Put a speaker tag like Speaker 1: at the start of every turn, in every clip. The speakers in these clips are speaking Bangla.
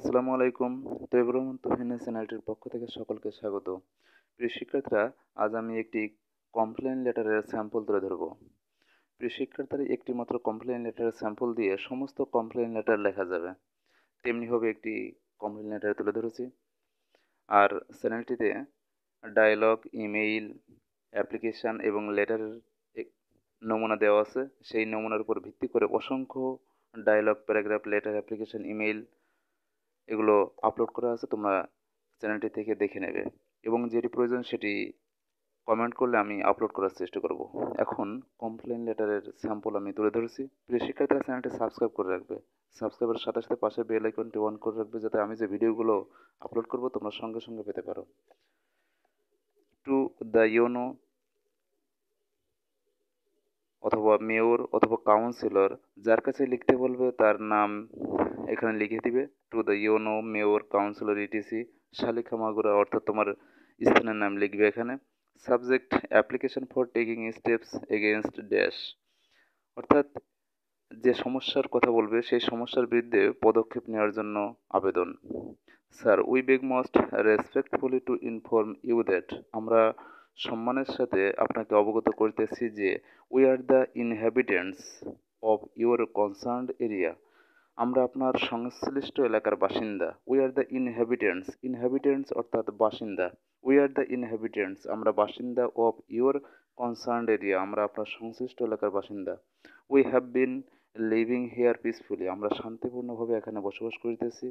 Speaker 1: আসসালামু আলাইকুম। তৈবুর তুহিনা চ্যানেলটির পক্ষ থেকে সকলকে স্বাগত। প্রিয় শিক্ষার্থীরা, আজ আমি একটি কমপ্লেন লেটারের স্যাম্পল তুলে ধরব। প্রিয় শিক্ষার্থীরা, একটি মাত্র কমপ্লেন লেটারের স্যাম্পল দিয়ে সমস্ত কমপ্লেন লেটার লেখা যাবে। তেমনিভাবে একটি কমপ্লেন লেটার তুলে ধরেছি। আর চ্যানেলটিতে ডায়লগ ইমেইল অ্যাপ্লিকেশান এবং লেটারের নমুনা দেওয়া আছে। সেই নমুনার উপর ভিত্তি করে অসংখ্য dialogue paragraph letter application email এগুলো আপলোড করা আছে, তোমরা চ্যানেলটি থেকে দেখে নেবে। এবং যেটি প্রয়োজন সেটি কমেন্ট করলে আমি আপলোড করার চেষ্টা করব। এখন কমপ্লেন লেটারের স্যাম্পল আমি তুলে ধরেছি। প্রিয় শিক্ষার্থীরা চ্যানেলটি সাবস্ক্রাইব করে রাখবে। সাবস্ক্রাইবের সাথে সাথে পাশে বেল আইকনটি অন করে রাখবে, যাতে আমি যে ভিডিওগুলো আপলোড করব, তোমরা সঙ্গে সঙ্গে পেতে পারো। টু দ্য ইউনো অথবা মেয়র অথবা কাউন্সিলর যার কাছে লিখতে বলবে, তার নাম এখানে লিখে দিবে to the UNO mayor councillor ETC Shalikha Magura, অর্থাৎ তোমার স্থানের নাম লিখবে এখানে। Subject application for taking steps against dash অর্থাৎ যে সমস্যার কথা বলবে, সেই সমস্যার বিরুদ্ধে পদক্ষেপ নেওয়ার জন্য আবেদন। Sir we beg must respectfully to inform you that আমরা সম্মানের সাথে আপনাকে অবগত করতেছি যে we are the inhabitants of your concern area আমরা আপনার সংশ্লিষ্ট এলাকার বাসিন্দা। We are the inhabitants inhabitants অর্থাৎ বাসিন্দা। উই আর দ্য ইনহ্যাবিটেন্টস আমরা বাসিন্দা অফ ইউর কনসার্ন এরিয়া আমরা আপনার সংশ্লিষ্ট এলাকার বাসিন্দা। We have been living here peacefully আমরা শান্তিপূর্ণভাবে এখানে বসবাস করিতেছি।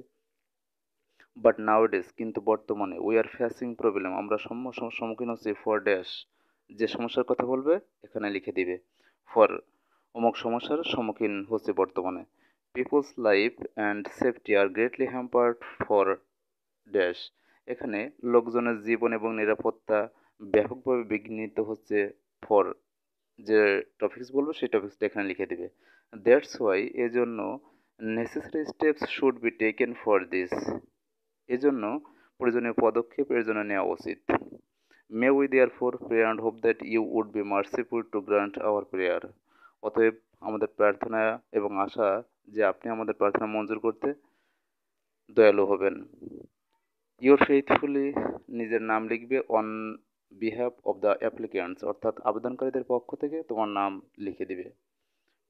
Speaker 1: বাট নাও নাওডেজ কিন্তু বর্তমানে উই আর ফেসিং প্রবলেম আমরা সমস্যার সম্মুখীন হচ্ছি ফর ড্যাশ যে সমস্যার কথা বলবে, এখানে লিখে দিবে। ফর অমুক সমস্যার সম্মুখীন হচ্ছে বর্তমানে। People's life and safety are greatly hampered for dash এখানে লোকজনের জীবন এবং নিরাপত্তা ব্যাপকভাবে বিঘ্নিত হচ্ছে ফর যে টপিক্স বলব, সেই টপিক্সটা এখানে লিখে দেবে। দ্যাটস ওয়াই এজন্য necessary steps should be taken for this এজন্য প্রয়োজনীয় পদক্ষেপ এর জন্য নেওয়া উচিত। May we therefore prayer and hope that you would be merciful to grant our prayer অতএব আমাদের প্রার্থনা এবং আশা যে আপনি আমাদের প্রার্থনা মঞ্জুর করতে দয়ালু হবেন। ইউর ফেইথফুলি নিজের নাম লিখবে on behalf of the applicants অর্থাৎ আবেদনকারীদের পক্ষ থেকে তোমার নাম লিখে দিবে।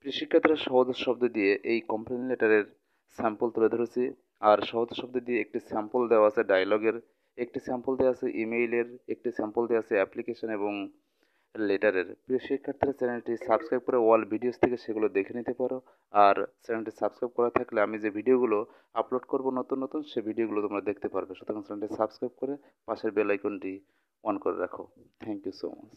Speaker 1: শিক্ষার্থীরা, সহজ শব্দ দিয়ে এই কমপ্লেন লেটারের স্যাম্পল তুলে ধরেছি। আর সহজ শব্দ দিয়ে একটি স্যাম্পল দেওয়া আছে ডায়লগের একটি স্যাম্পল দেওয়া আছে ইমেইলের একটি স্যাম্পল দেওয়া আছে অ্যাপ্লিকেশন এবং লেটারের প্রিয় শিক্ষার্থীরা, চ্যানেলটি সাবস্ক্রাইব করে অল ভিডিওস থেকে সেগুলো দেখে নিতে পারো। আর চ্যানেলটি সাবস্ক্রাইব করা থাকলে আমি যে ভিডিওগুলো আপলোড করব নতুন নতুন, সে ভিডিওগুলো তোমরা দেখতে পারবে। সুতরাং চ্যানেলটি সাবস্ক্রাইব করে পাশের বেল আইকনটি অন করে রাখো। Thank you so much